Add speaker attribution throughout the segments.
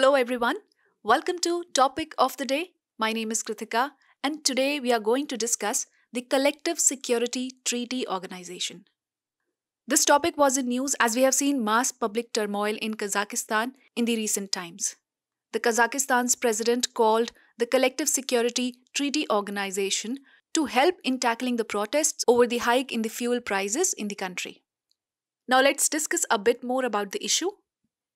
Speaker 1: Hello, everyone. Welcome to Topic of the Day. My name is Kritika, and today we are going to discuss the Collective Security Treaty Organization. This topic was in news as we have seen mass public turmoil in Kazakhstan in the recent times. The Kazakhstan's president called the Collective Security Treaty Organization to help in tackling the protests over the hike in the fuel prices in the country. Now, let's discuss a bit more about the issue.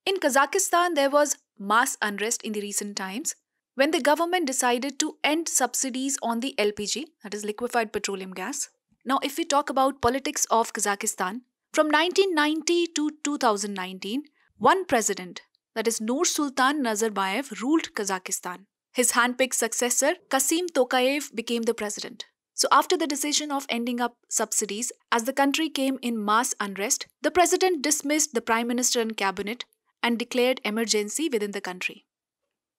Speaker 1: In Kazakhstan, there was mass unrest in the recent times when the government decided to end subsidies on the LPG, that is liquefied petroleum gas. Now, if we talk about politics of Kazakhstan, from 1990 to 2019, one president, that is Nursultan Nazarbayev, ruled Kazakhstan. His handpicked successor, Kasim Tokayev, became the president. So, after the decision of ending up subsidies, as the country came in mass unrest, the president dismissed the prime minister and cabinet and declared emergency within the country.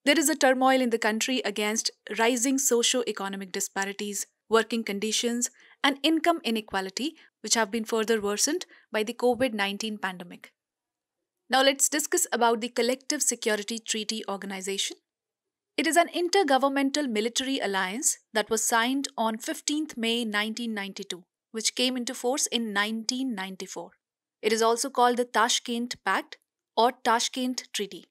Speaker 1: There is a turmoil in the country against rising socio-economic disparities, working conditions, and income inequality, which have been further worsened by the COVID 19 pandemic. Now, let's discuss about the Collective Security Treaty Organization. It is an intergovernmental military alliance that was signed on 15th May 1992, which came into force in 1994. It is also called the Tashkent Pact or Tashkent Treaty.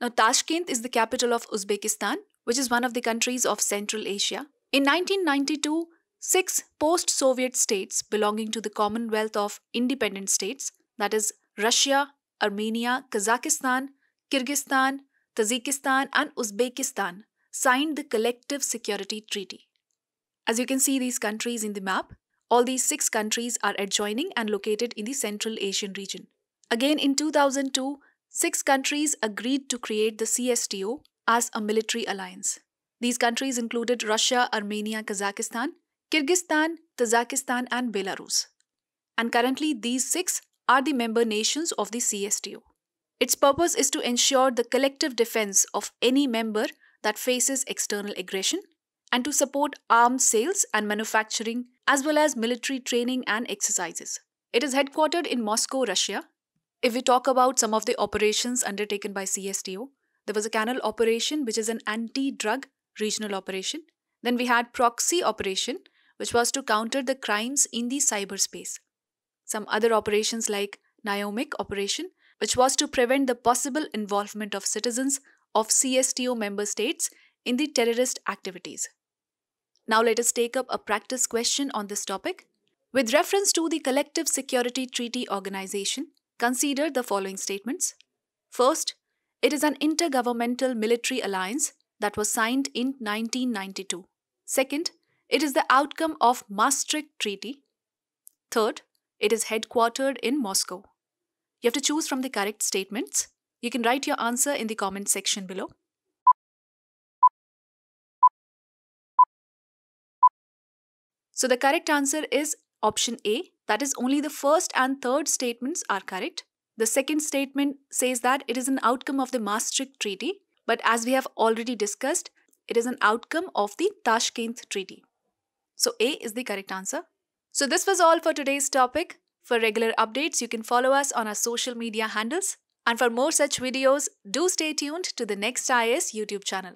Speaker 1: Now, Tashkent is the capital of Uzbekistan, which is one of the countries of Central Asia. In 1992, six post Soviet states belonging to the Commonwealth of Independent States, that is, Russia, Armenia, Kazakhstan, Kyrgyzstan, Tajikistan, and Uzbekistan, signed the Collective Security Treaty. As you can see these countries in the map, all these six countries are adjoining and located in the Central Asian region. Again, in 2002, six countries agreed to create the CSTO as a military alliance. These countries included Russia, Armenia, Kazakhstan, Kyrgyzstan, Tajikistan, and Belarus. And currently, these six are the member nations of the CSTO. Its purpose is to ensure the collective defense of any member that faces external aggression and to support arms sales and manufacturing as well as military training and exercises. It is headquartered in Moscow, Russia. If we talk about some of the operations undertaken by CSTO, there was a canal operation, which is an anti drug regional operation. Then we had proxy operation, which was to counter the crimes in the cyberspace. Some other operations like Naomic operation, which was to prevent the possible involvement of citizens of CSTO member states in the terrorist activities. Now let us take up a practice question on this topic. With reference to the Collective Security Treaty Organization, consider the following statements. First, it is an intergovernmental military alliance that was signed in 1992. Second, it is the outcome of Maastricht Treaty. Third, it is headquartered in Moscow. You have to choose from the correct statements. You can write your answer in the comment section below. So the correct answer is option A. That is only the first and third statements are correct. The second statement says that it is an outcome of the Maastricht Treaty, but as we have already discussed, it is an outcome of the Tashkent Treaty. So A is the correct answer. So this was all for today's topic. For regular updates, you can follow us on our social media handles. And for more such videos, do stay tuned to the Next IAS YouTube channel.